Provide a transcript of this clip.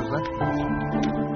Thursday.